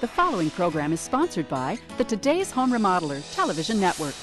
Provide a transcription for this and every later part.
The following program is sponsored by the Today's Home Remodeler Television Network.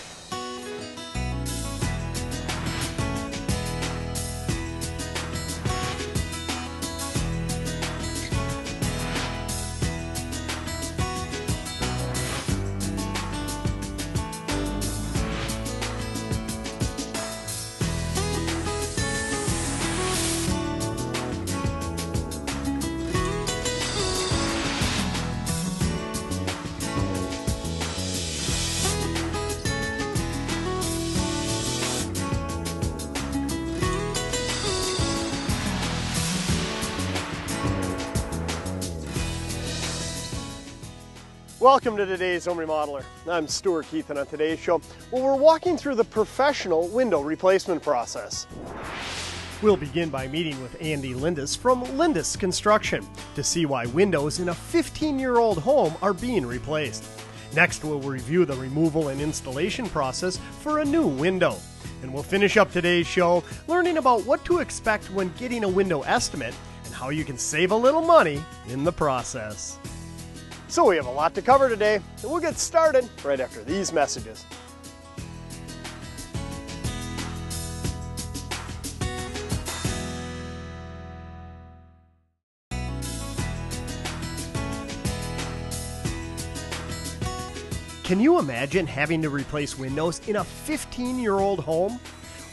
Welcome to today's Home Remodeler. I'm Stuart Keith and on today's show, well, we're walking through the professional window replacement process. We'll begin by meeting with Andy Lindus from Lindus Construction to see why windows in a 15-year-old home are being replaced. Next, we'll review the removal and installation process for a new window. And we'll finish up today's show learning about what to expect when getting a window estimate and how you can save a little money in the process. So we have a lot to cover today, and we'll get started right after these messages. Can you imagine having to replace windows in a 15 year old home?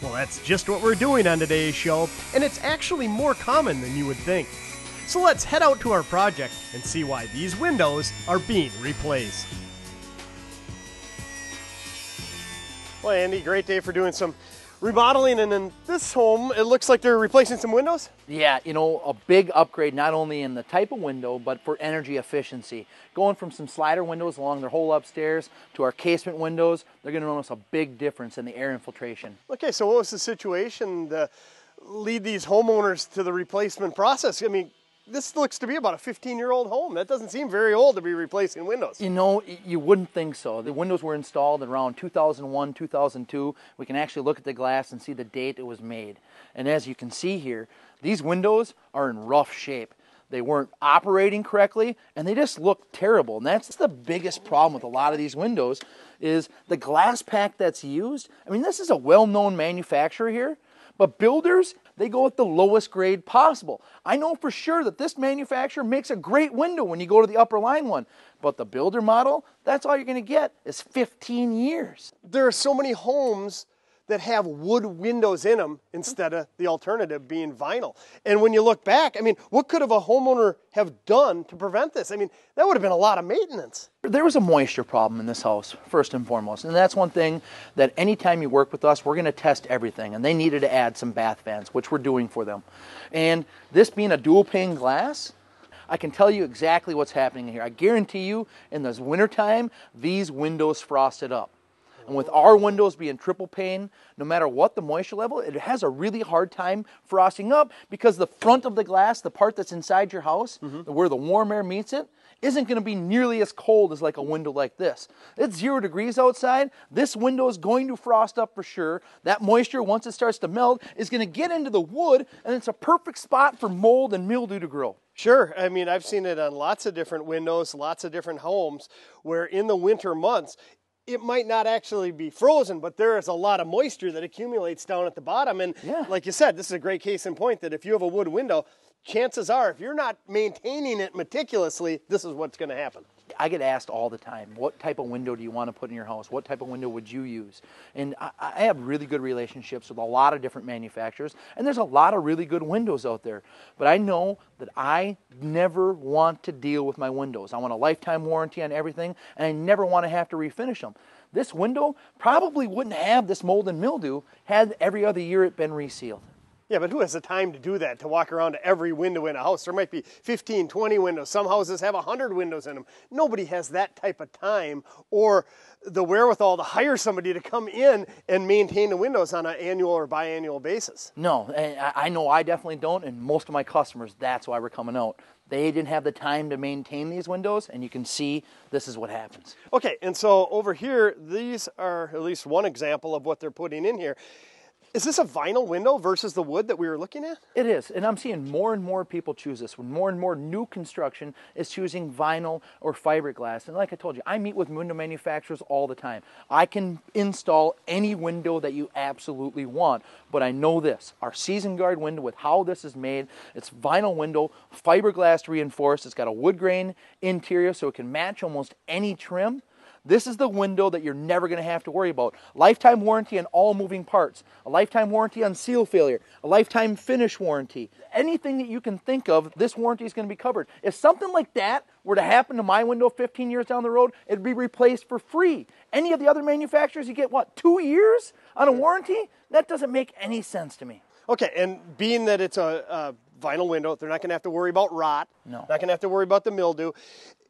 Well, that's just what we're doing on today's show, and it's actually more common than you would think. So let's head out to our project and see why these windows are being replaced. Well, Andy, great day for doing some remodeling. And in this home, it looks like they're replacing some windows. Yeah, you know, a big upgrade not only in the type of window, but for energy efficiency. Going from some slider windows along their whole upstairs to our casement windows, they're going to notice a big difference in the air infiltration. Okay, so what was the situation to lead these homeowners to the replacement process? I mean, this looks to be about a 15 year old home. That doesn't seem very old to be replacing windows. You know, you wouldn't think so. The windows were installed around 2001, 2002. We can actually look at the glass and see the date it was made. And as you can see here, these windows are in rough shape. They weren't operating correctly and they just look terrible. And that's the biggest problem with a lot of these windows is the glass pack that's used. I mean, this is a well-known manufacturer here, but builders they go with the lowest grade possible. I know for sure that this manufacturer makes a great window when you go to the upper line one, but the builder model, that's all you're going to get is 15 years. There are so many homes that have wood windows in them instead of the alternative being vinyl. And when you look back, I mean, what could have a homeowner have done to prevent this? I mean, that would have been a lot of maintenance. There was a moisture problem in this house, first and foremost. And that's one thing that anytime you work with us, we're going to test everything. And they needed to add some bath fans, which we're doing for them. And this being a dual pane glass, I can tell you exactly what's happening here. I guarantee you, in this wintertime, these windows frosted up. And with our windows being triple pane, no matter what the moisture level, it has a really hard time frosting up because the front of the glass, the part that's inside your house, mm-hmm. where the warm air meets it, isn't going to be nearly as cold as like a window like this. It's zero degrees outside. This window is going to frost up for sure. That moisture, once it starts to melt, is going to get into the wood, and it's a perfect spot for mold and mildew to grow. Sure. I mean, I've seen it on lots of different windows, lots of different homes, where in the winter months, it might not actually be frozen, but there is a lot of moisture that accumulates down at the bottom. And yeah. like you said, this is a great case in point that if you have a wood window, chances are if you're not maintaining it meticulously, this is what's going to happen. I get asked all the time, what type of window do you want to put in your house? What type of window would you use? And I, I, have really good relationships with a lot of different manufacturers, and there's a lot of really good windows out there. But I know that I never want to deal with my windows. I want a lifetime warranty on everything, and I never want to have to refinish them. This window probably wouldn't have this mold and mildew had every other year it been resealed. Yeah, but who has the time to do that, to walk around to every window in a house? There might be 15, 20 windows. Some houses have 100 windows in them. Nobody has that type of time or the wherewithal to hire somebody to come in and maintain the windows on an annual or biannual basis. No, I know I definitely don't, and most of my customers, that's why we're coming out. They didn't have the time to maintain these windows, and you can see this is what happens. Okay, and so over here, these are at least one example of what they're putting in here Is this a vinyl window versus the wood that we were looking at? It is, and I'm seeing more and more people choose this. When more and more new construction is choosing vinyl or fiberglass. And like I told you, I meet with window manufacturers all the time. I can install any window that you absolutely want, but I know this: our season guard window, with how this is made, it's vinyl window, fiberglass reinforced. It's got a wood grain interior, so it can match almost any trim. This is the window that you're never going to have to worry about. Lifetime warranty on all moving parts, a lifetime warranty on seal failure, a lifetime finish warranty. Anything that you can think of, this warranty is going to be covered. If something like that were to happen to my window 15 years down the road, it'd be replaced for free. Any of the other manufacturers, you get what, two years on a warranty? That doesn't make any sense to me. Okay, and being that it's a, a vinyl window, they're not going to have to worry about rot. No. Not going to have to worry about the mildew.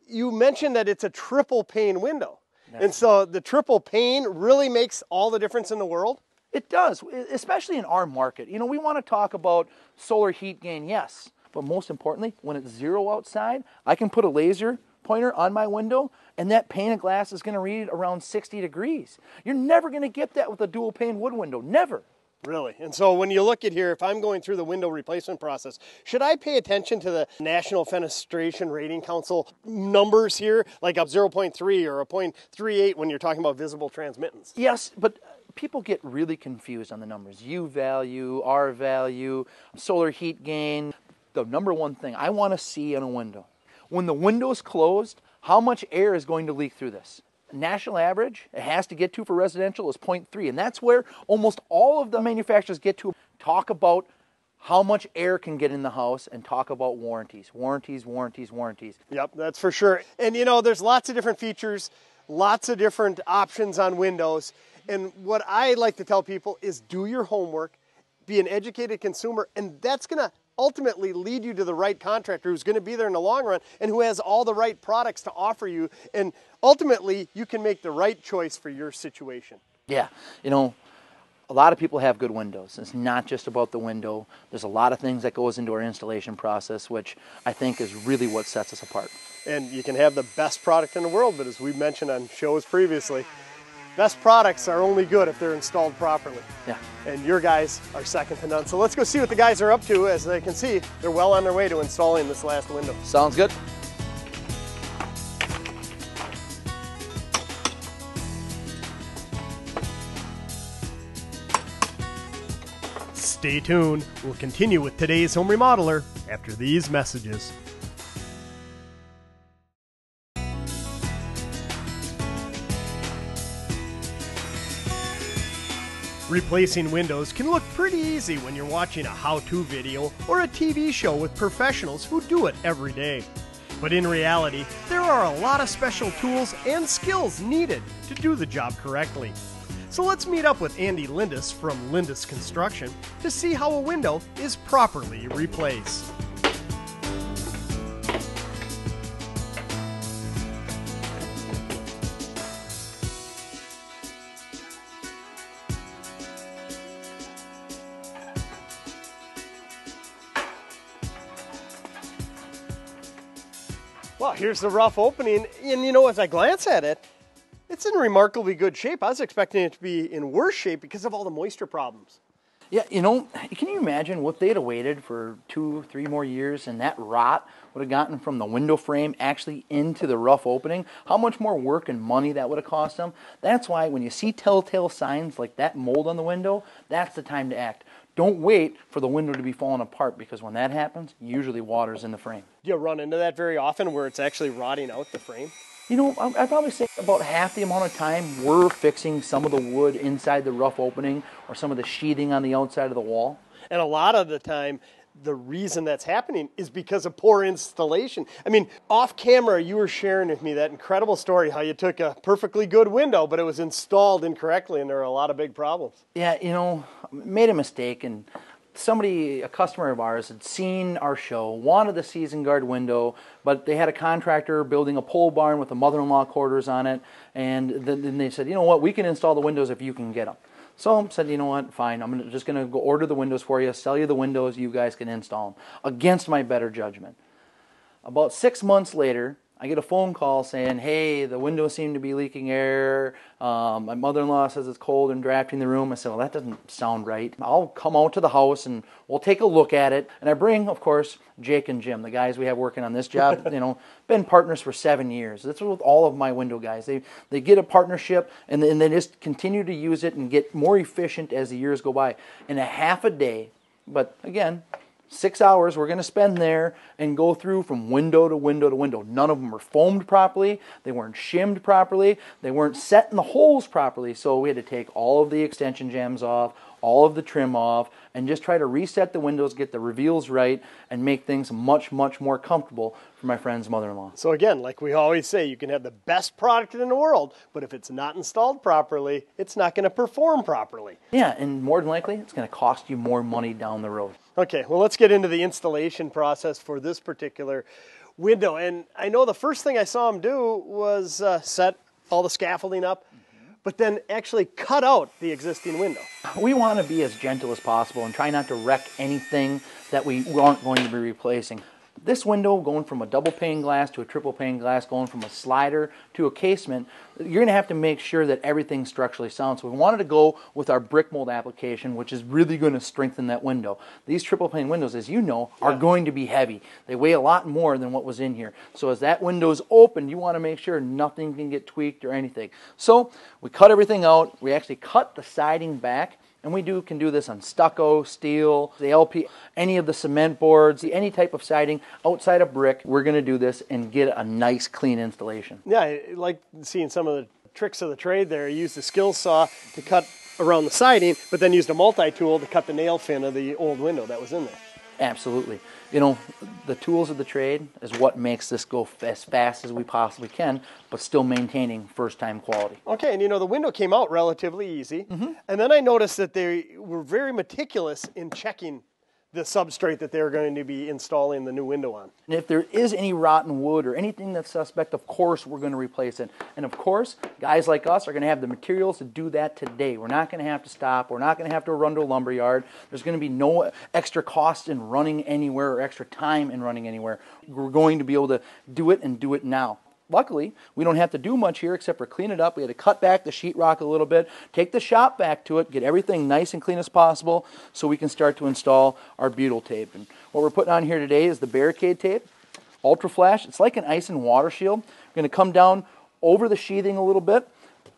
You mentioned that it's a triple pane window. And so the triple pane really makes all the difference in the world. It does, especially in our market. You know, we want to talk about solar heat gain, yes, but most importantly, when it's zero outside, I can put a laser pointer on my window and that pane of glass is going to read around 60 degrees. You're never going to get that with a dual pane wood window, never. Really? And so when you look at here, if I'm going through the window replacement process, should I pay attention to the National Fenestration Rating Council numbers here, like a 0.3 or a 0.38 when you're talking about visible transmittance? Yes, but people get really confused on the numbers. U value, R value, solar heat gain. The number one thing I want to see in a window, when the window's closed, how much air is going to leak through this? National average it has to get to for residential is 0.3, and that's where almost all of the manufacturers get to talk about how much air can get in the house and talk about warranties, warranties, warranties, warranties. Yep, that's for sure. And you know, there's lots of different features, lots of different options on windows. And what I like to tell people is do your homework, be an educated consumer, and that's to ultimately lead you to the right contractor who's going to be there in the long run and who has all the right products to offer you. And ultimately, you can make the right choice for your situation. Yeah, you know, a lot of people have good windows. It's not just about the window. There's a lot of things that goes into our installation process, which I think is really what sets us apart. And you can have the best product in the world, but as we mentioned on shows previously, best products are only good if they're installed properly. Yeah. And your guys are second to none. So let's go see what the guys are up to. As they can see, they're well on their way to installing this last window. Sounds good. Stay tuned. We'll continue with today's home remodeler after these messages. Replacing windows can look pretty easy when you're watching a how to video or a TV show with professionals who do it every day. But in reality, there are a lot of special tools and skills needed to do the job correctly. So let's meet up with Andy Lindus from Lindus Construction to see how a window is properly replaced. Here's the rough opening, and you know, as I glance at it, it's in remarkably good shape. I was expecting it to be in worse shape because of all the moisture problems. Yeah, you know, can you imagine what they'd have waited for two, three more years and that rot would have gotten from the window frame actually into the rough opening? How much more work and money that would have cost them? That's why when you see telltale signs like that mold on the window, that's the time to act. Don't wait for the window to be falling apart because when that happens, usually water's in the frame. Do you run into that very often where it's actually rotting out the frame? You know, I- I'd probably say about half the amount of time we're fixing some of the wood inside the rough opening or some of the sheathing on the outside of the wall. And a lot of the time, the reason that's happening is because of poor installation. I mean, off camera, you were sharing with me that incredible story how you took a perfectly good window, but it was installed incorrectly and there were a lot of big problems. Yeah, you know, made a mistake and somebody, a customer of ours, had seen our show, wanted the season guard window, but they had a contractor building a pole barn with the mother-in-law quarters on it, and then they said, you know what, we can install the windows if you can get them. So I said, you know what, fine, I'm just going to go order the windows for you, sell you the windows, you guys can install them, against my better judgment. About six months later, I get a phone call saying, hey, the windows seem to be leaking air. Um, my mother-in-law says it's cold and drafty in the room. I said, well, that doesn't sound right. I'll come out to the house and we'll take a look at it. And I bring, of course, Jake and Jim, the guys we have working on this job. you know, been partners for seven years. That's with all of my window guys. They they get a partnership and then they just continue to use it and get more efficient as the years go by. In a half a day, but again, six hours we're going to spend there and go through from window to window to window. None of them were foamed properly, they weren't shimmed properly, they weren't set in the holes properly. So we had to take all of the extension jambs off, all of the trim off, and just try to reset the windows, get the reveals right, and make things much, much more comfortable for my friend's mother-in-law. So again, like we always say, you can have the best product in the world, but if it's not installed properly, it's not going to perform properly. Yeah, and more than likely, it's going to cost you more money down the road. Okay, well, let's get into the installation process for this particular window. And I know the first thing I saw him do was uh, set all the scaffolding up, but then actually cut out the existing window. We want to be as gentle as possible and try not to wreck anything that we aren't going to be replacing. This window going from a double pane glass to a triple pane glass, going from a slider to a casement, you're going to have to make sure that everything's structurally sound. So we wanted to go with our brick mold application, which is really going to strengthen that window. These triple pane windows, as you know, are going to be heavy. They weigh a lot more than what was in here. So as that window's open, you want to make sure nothing can get tweaked or anything. So we cut everything out. We actually cut the siding back and we do can do this on stucco, steel, the LP, any of the cement boards, any type of siding outside of brick. We're going to do this and get a nice clean installation. Yeah, I like seeing some of the tricks of the trade there. You used a skill saw to cut around the siding, but then used a multi-tool to cut the nail fin of the old window that was in there. Absolutely. You know, the tools of the trade is what makes this go as fast as we possibly can, but still maintaining first time quality. Okay, and you know, the window came out relatively easy. Mm-hmm. And then I noticed that they were very meticulous in checking the substrate that they're going to be installing the new window on. And if there is any rotten wood or anything that's suspect, of course we're going to replace it. And of course, guys like us are going to have the materials to do that today. We're not going to have to stop. We're not going to have to run to a lumber yard. There's going to be no extra cost in running anywhere or extra time in running anywhere. We're going to be able to do it and do it now. Luckily, we don't have to do much here except for clean it up. We had to cut back the sheetrock a little bit, take the shop back to it, get everything nice and clean as possible so we can start to install our butyl tape. And what we're putting on here today is the barricade tape, Ultra Flash. It's like an ice and water shield. We're going to come down over the sheathing a little bit,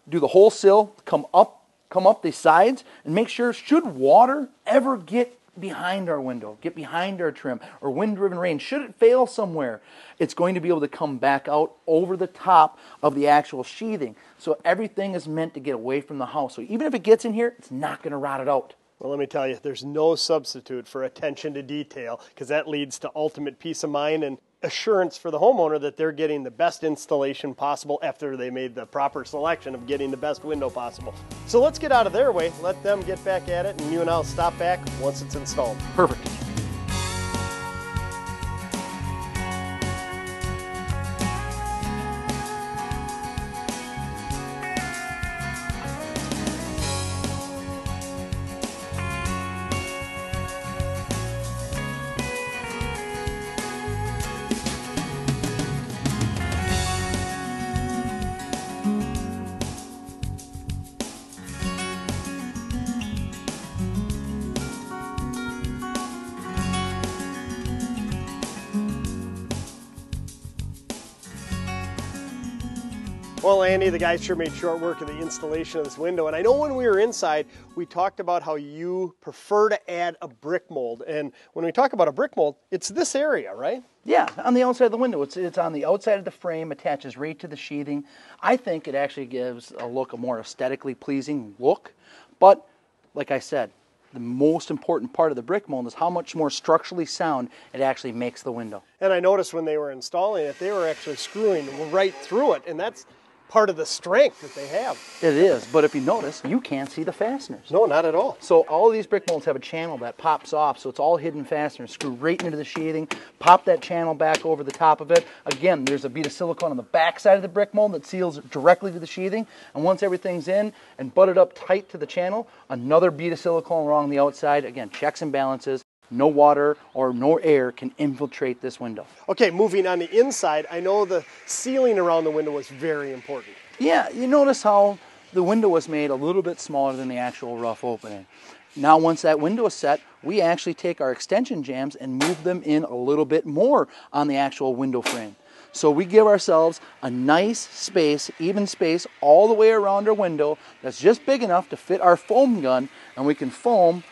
do the whole sill, come up come up the sides and make sure should water ever get behind our window, get behind our trim, or wind driven rain, should it fail somewhere, it's going to be able to come back out over the top of the actual sheathing. So everything is meant to get away from the house. So even if it gets in here, it's not going to rot it out. Well, let me tell you, there's no substitute for attention to detail because that leads to ultimate peace of mind and assurance for the homeowner that they're getting the best installation possible after they made the proper selection of getting the best window possible. So let's get out of their way, let them get back at it, and you and I'll stop back once it's installed. Perfect. Well, Andy, the guys sure made short work of the installation of this window. And I know when we were inside, we talked about how you prefer to add a brick mold. And when we talk about a brick mold, it's this area, right? Yeah, on the outside of the window. It's, it's on the outside of the frame, attaches right to the sheathing. I think it actually gives a look, a more aesthetically pleasing look. But, like I said, the most important part of the brick mold is how much more structurally sound it actually makes the window. And I noticed when they were installing it, they were actually screwing right through it. And that's part of the strength that they have. It is, but if you notice, you can't see the fasteners. No, not at all. So all of these brick molds have a channel that pops off, so it's all hidden fasteners. Screw right into the sheathing, pop that channel back over the top of it. Again, there's a bead of silicone on the back side of the brick mold that seals directly to the sheathing, and once everything's in and butted up tight to the channel, another bead of silicone along the outside. Again, checks and balances. No water or no air can infiltrate this window. Okay, moving on the inside, I know the sealing around the window was very important. Yeah, you notice how the window was made a little bit smaller than the actual rough opening. Now once that window is set, we actually take our extension jambs and move them in a little bit more on the actual window frame. So we give ourselves a nice space, even space, all the way around our window that's just big enough to fit our foam gun and we can foam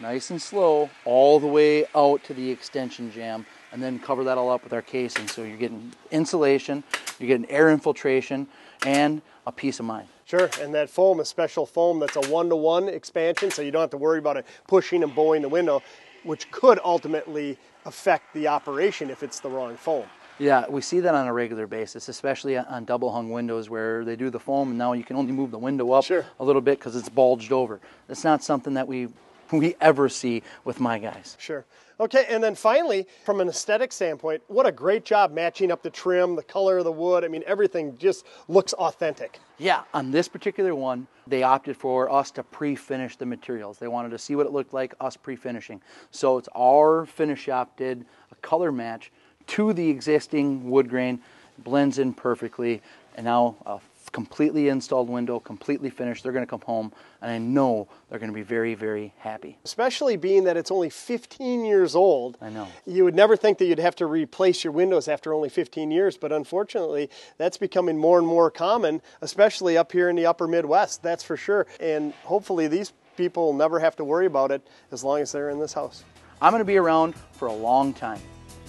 nice and slow all the way out to the extension jamb and then cover that all up with our casing. So you're getting insulation, you're getting air infiltration, and a peace of mind. Sure, and that foam is special foam that's a one-to-one expansion, so you don't have to worry about it pushing and bowing the window, which could ultimately affect the operation if it's the wrong foam. Yeah, we see that on a regular basis, especially on double hung windows where they do the foam and now you can only move the window up sure. a little bit because it's bulged over. It's not something that we we ever see with my guys. Sure. Okay, and then finally, from an aesthetic standpoint, what a great job matching up the trim, the color of the wood. I mean, everything just looks authentic. Yeah, on this particular one, they opted for us to pre-finish the materials. They wanted to see what it looked like, us pre-finishing. So it's our finish shop did a color match to the existing wood grain, blends in perfectly, and now a completely installed window, completely finished. They're going to come home, and I know they're going to be very, very happy. Especially being that it's only 15 years old. I know. You would never think that you'd have to replace your windows after only 15 years, but unfortunately, that's becoming more and more common, especially up here in the upper Midwest, that's for sure. And hopefully, these people will never have to worry about it as long as they're in this house. I'm going to be around for a long time,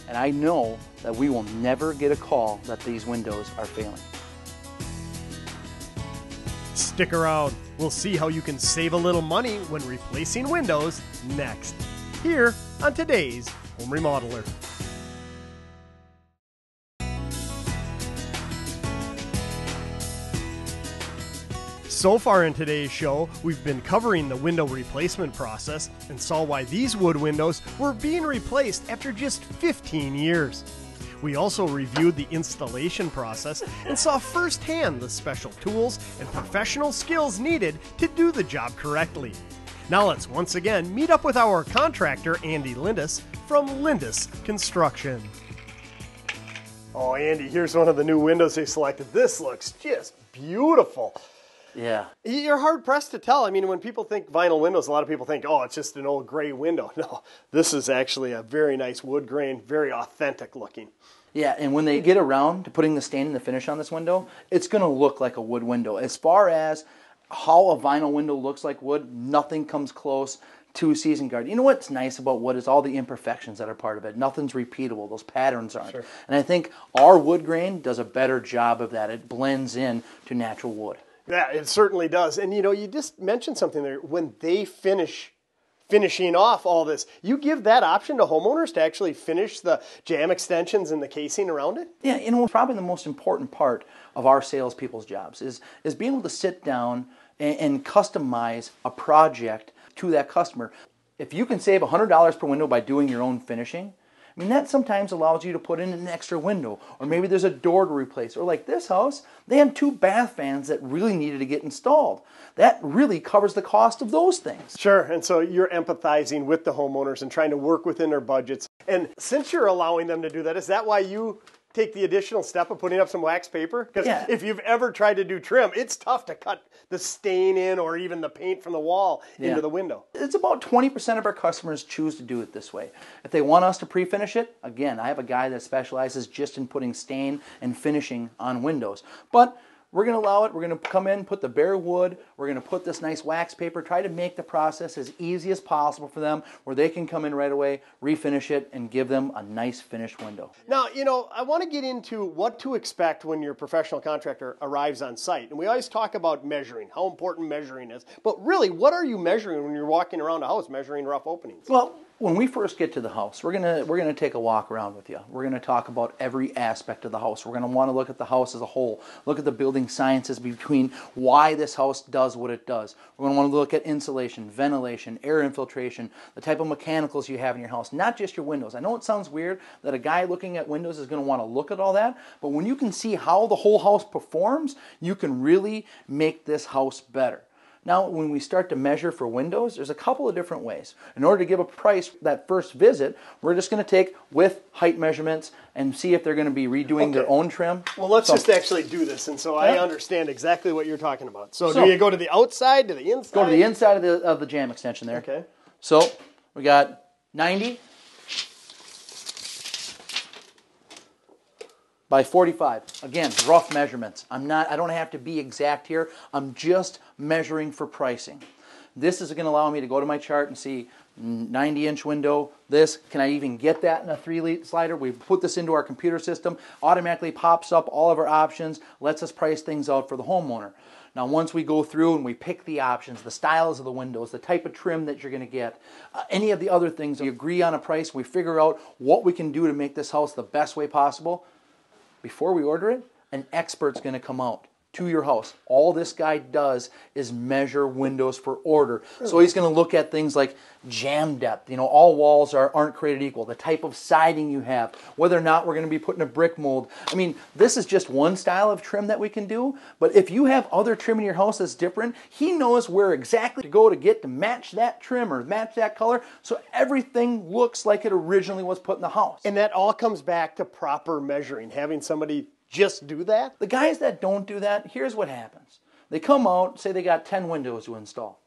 and I know that we will never get a call that these windows are failing. Stick around. We'll see how you can save a little money when replacing windows next, here on today's Home Remodeler. So far in today's show, we've been covering the window replacement process and saw why these wood windows were being replaced after just 15 years. We also reviewed the installation process and saw firsthand the special tools and professional skills needed to do the job correctly. Now let's once again meet up with our contractor, Andy Lindus from Lindus Construction. Oh, Andy, here's one of the new windows they selected. This looks just beautiful. Yeah. You're hard pressed to tell. I mean, when people think vinyl windows, a lot of people think, oh, it's just an old gray window. No, this is actually a very nice wood grain, very authentic looking. Yeah, and when they get around to putting the stain and the finish on this window, it's going to look like a wood window. As far as how a vinyl window looks like wood, nothing comes close to season guard. You know what's nice about wood is all the imperfections that are part of it. Nothing's repeatable. Those patterns aren't. Sure. And I think our wood grain does a better job of that. It blends in to natural wood. Yeah, it certainly does. And you know, you just mentioned something there. When they finish finishing off all this, you give that option to homeowners to actually finish the jamb extensions and the casing around it? Yeah, you know, probably the most important part of our salespeople's jobs is is being able to sit down and, and customize a project to that customer. If you can save $100 per window by doing your own finishing, I mean, that sometimes allows you to put in an extra window, or maybe there's a door to replace. Or like this house, they had two bath fans that really needed to get installed. That really covers the cost of those things. Sure, and so you're empathizing with the homeowners and trying to work within their budgets. And since you're allowing them to do that, is that why you take the additional step of putting up some wax paper? Because Yeah. if you've ever tried to do trim, it's tough to cut the stain in or even the paint from the wall Yeah. into the window. It's about 20% of our customers choose to do it this way. If they want us to pre finish it, again, I have a guy that specializes just in putting stain and finishing on windows. But we're going to allow it. We're going to come in, put the bare wood. We're going to put this nice wax paper, try to make the process as easy as possible for them where they can come in right away, refinish it, and give them a nice finished window. Now, you know, I want to get into what to expect when your professional contractor arrives on site. And we always talk about measuring, how important measuring is. But really, what are you measuring when you're walking around a house measuring rough openings? Well, when we first get to the house, we're gonna we're gonna take a walk around with you. We're gonna talk about every aspect of the house. We're gonna want to look at the house as a whole. Look at the building sciences between why this house does what it does. We're gonna want to look at insulation, ventilation, air infiltration, the type of mechanicals you have in your house, not just your windows. I know it sounds weird that a guy looking at windows is gonna want to look at all that, but when you can see how the whole house performs, you can really make this house better. Now, when we start to measure for windows, there's a couple of different ways. In order to give a price that first visit, we're just going to take width, height measurements and see if they're going to be redoing okay. their own trim. Well, let's so, just actually do this, and so yeah. I understand exactly what you're talking about. So, so, do you go to the outside, to the inside? Go to the inside of the of the jamb extension there. Okay. So we got 90 by 45. Again, rough measurements. I'm not I don't have to be exact here. I'm just measuring for pricing. This is going to allow me to go to my chart and see 90 inch window. This, can I even get that in a three slider? We put this into our computer system, automatically pops up all of our options, lets us price things out for the homeowner. Now, once we go through and we pick the options, the styles of the windows, the type of trim that you're going to get, uh, any of the other things, we agree on a price, we figure out what we can do to make this house the best way possible before we order it, an expert's going to come out to your house. All this guy does is measure windows for order. So hmm. he's going to look at things like jamb depth. You know, all walls are, aren't created equal. The type of siding you have, whether or not we're going to be putting a brick mold. I mean, this is just one style of trim that we can do. But if you have other trim in your house that's different, he knows where exactly to go to get to match that trim or match that color. So everything looks like it originally was put in the house. And that all comes back to proper measuring, having somebody just do that? The guys that don't do that, here's what happens. They come out, say they got 10 windows to install.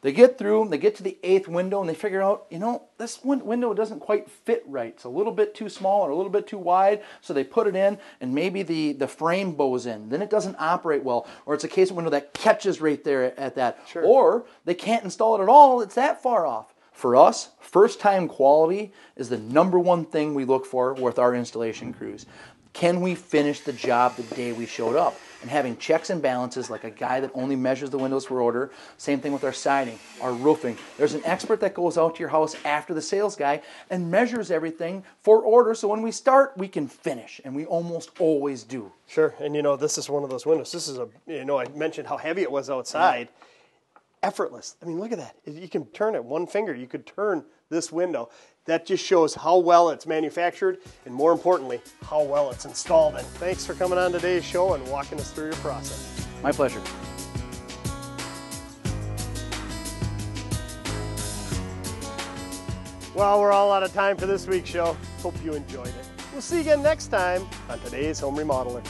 They get through, they get to the eighth window, and they figure out, you know, this window doesn't quite fit right. It's a little bit too small or a little bit too wide. So they put it in, and maybe the, the frame bows in. Then it doesn't operate well. Or it's a case of window that catches right there at that. Sure. Or they can't install it at all. It's that far off. For us, first time quality is the number one thing we look for with our installation crews. Can we finish the job the day we showed up? And having checks and balances like a guy that only measures the windows for order. Same thing with our siding, our roofing. There's an expert that goes out to your house after the sales guy and measures everything for order so when we start, we can finish. And we almost always do. Sure. And you know, this is one of those windows. This is a, you know, I mentioned how heavy it was outside. Yeah. Effortless. I mean, look at that. You can turn it one finger. You could turn this window. That just shows how well it's manufactured and more importantly, how well it's installed. And thanks for coming on today's show and walking us through your process. My pleasure. Well, we're all out of time for this week's show. Hope you enjoyed it. We'll see you again next time on today's Home Remodeler.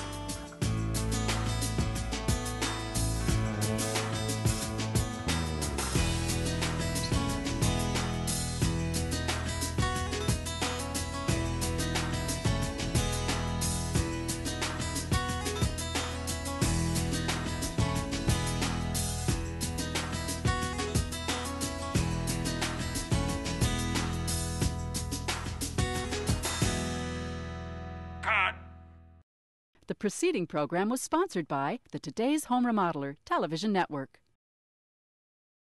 Preceding program was sponsored by the Today's Home Remodeler Television Network.